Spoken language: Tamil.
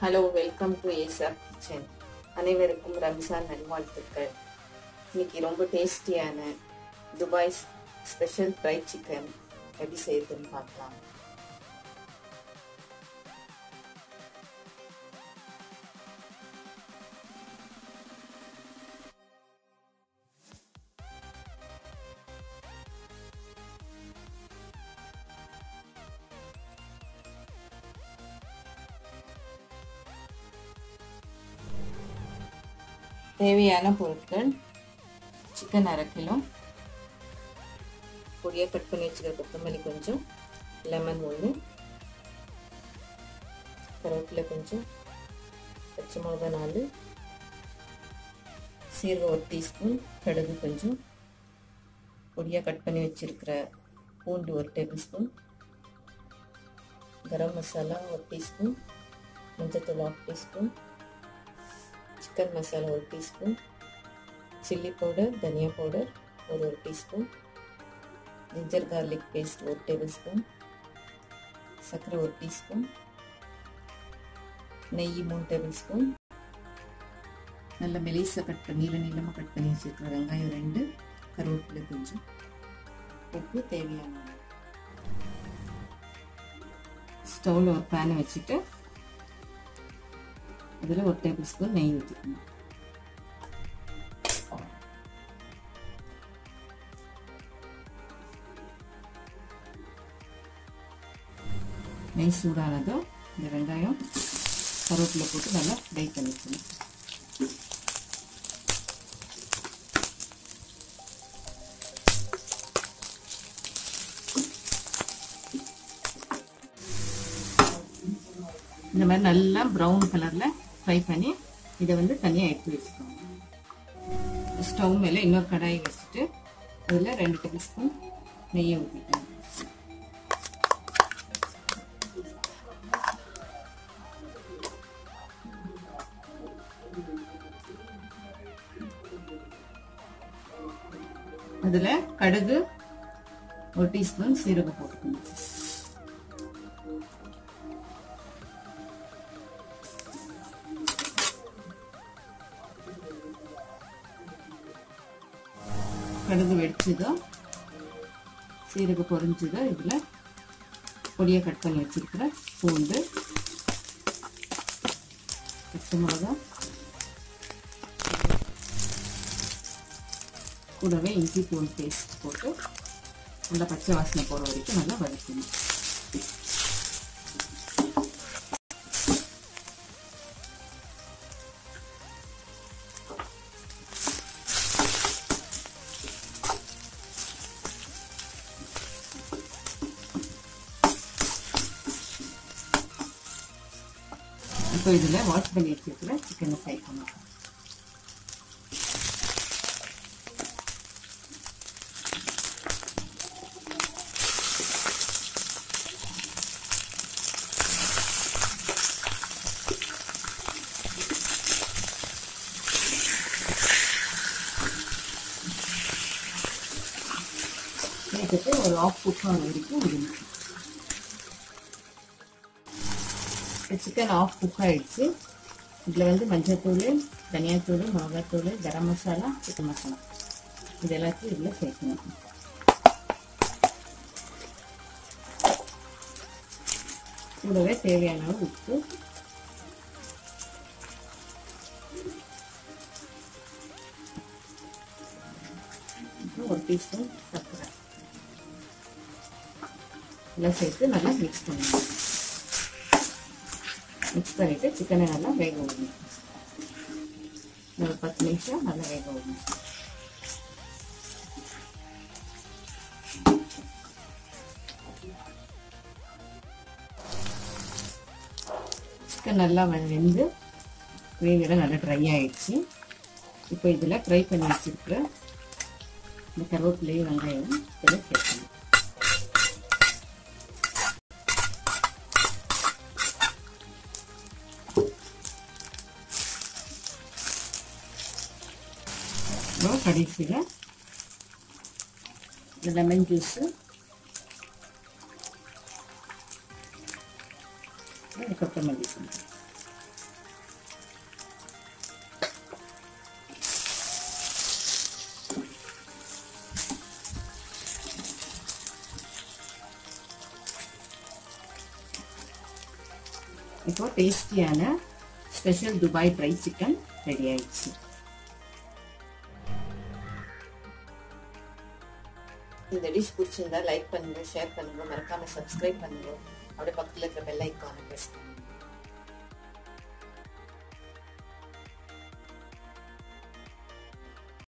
ஹலோ வெல்கம் டு ஏசாப் கிச்சன் அனைவருக்கும் ரம்ஜான் நல்வாழ்த்துக்கள். இன்னைக்கு ரொம்ப டேஸ்டியான துபாய் ஸ்பெஷல் ஃப்ரைட் சிக்கன் எப்படி செய்யுதுன்னு பார்க்கலாம். தேவையான பொருட்கள் சிக்கன் அரை கிலோ. பொடியாக கட் பண்ணி வச்சுக்கிற கொத்தமல்லி கொஞ்சம் லெமன் ஒன்று கருவேப்பிலை கொஞ்சம் பச்சை மிளகா நாலு சீரகம் ஒரு டீஸ்பூன் கடுகு கொஞ்சம். பொடியாக கட் பண்ணி வச்சுருக்கிற பூண்டு ஒரு டேபிள் ஸ்பூன் கரம் மசாலா ஒரு டீஸ்பூன் மஞ்சத்தூள் ஆஃப் டீஸ்பூன் சிக்கன் மசாலா ஒரு டீஸ்பூன் சில்லி பவுடர் தனியா பவுடர் ஒரு ஒரு டீஸ்பூன் ஜிஞ்சர் கார்லிக் பேஸ்ட் ஒரு டேபிள் ஸ்பூன் சர்க்கரை ஒரு டீஸ்பூன் நெய் மூணு டேபிள் ஸ்பூன் நல்ல மெலிசாக கட் பண்ணி நீள நீளமாக கட் பண்ணி வச்சுருக்கிற வெங்காயம் ரெண்டு கருவேப்பிலை கொஞ்சம் உப்பு தேவையான ஸ்டவ்வில் ஒரு பேனை வச்சுட்டு அதில் ஒரு டேபிள் ஸ்பூன் நெய் ஊற்றிக்கணும் நெய் சூடானதும் இந்த வெங்காயம் கருவேப்பிலை போட்டு நல்லா ஃப்ரை பண்ணிக்கணும் இந்த மாதிரி நல்லா ப்ரௌன் கலரில் ஃப்ரை பண்ணி இதை வந்து தனியாக எடுத்து வச்சுக்கோங்க. ஸ்டவ் மேலே இன்னொரு கடாயை வச்சுட்டு அதில் ரெண்டு டேபிள் ஸ்பூன் நெய்யை ஊற்றிக்கணும் அதில் கடுகு ஒரு டீஸ்பூன் சீரகம் போட்டுக்கணும் கடுகு வெடிச்சதோ சீரகம் பொறிஞ்சதோ இதில் பொடியை கட் பண்ணி வச்சுருக்கிற பூண்டு பச்சை மிளகா கூடவே இஞ்சி பூண்டு பேஸ்ட் போட்டு நல்லா பச்சை வாசனை போகிற வரைக்கும் நல்லா வதக்கணும். இப்போ இதில் வாஷ் பண்ணி வச்சுருக்கிற சிக்கனை சேர்க்கணும் சேர்த்துட்டு ஒரு ஆஃப் குக்காக வரைக்கும் விடணும் சிக்கன் ஆஃப் குக் ஆகிடுச்சு இதில் வந்து மஞ்சத்தூள் தனியாத்தூள் மிளகாத்தூள் கரம் மசாலா சிக்கன் மசாலா இது எல்லாத்தையும் இதில் சேர்க்கணும் கூடவே தேவையான உப்பு ஒரு டீஸ்பூன் சர்க்கரை எல்லாம் சேர்த்து நல்லா மிக்ஸ் பண்ணணும் மிக்ஸ் பண்ணிவிட்டு சிக்கனை நல்லா வேக விடணும். ஒரு பத்து நிமிஷம் நல்லா வேக விடணும். சிக்கன் நல்லா வெந்து கிரேவியெல்லாம் நல்லா ட்ரை ஆகிடுச்சு இப்போ இதில் ஃப்ரை பண்ணி வச்சுருக்கிற இந்த கருவேப்பிலையும் வெங்காயம் இதில் சேர்க்கணும். ಕರಿಸಿದೆ ಲೆಮನ್ ಜ್ಯೂಸು ಕೊತ್ತಂಬರಿ ಸೊಪ್ಪು இப்போ டேஸ்டியான special Dubai dry chicken ready ஆயிடுச்சு. இந்த டிஷ் பிடிச்சிருந்தா லைக் பண்ணுங்க ஷேர் பண்ணுங்க மறக்காம சப்ஸ்கிரைப் பண்ணுங்க. அப்படியே பக்கத்தில் இருக்கிற பெல் ஐக்கானை ப்ரெஸ் பண்ணுங்க.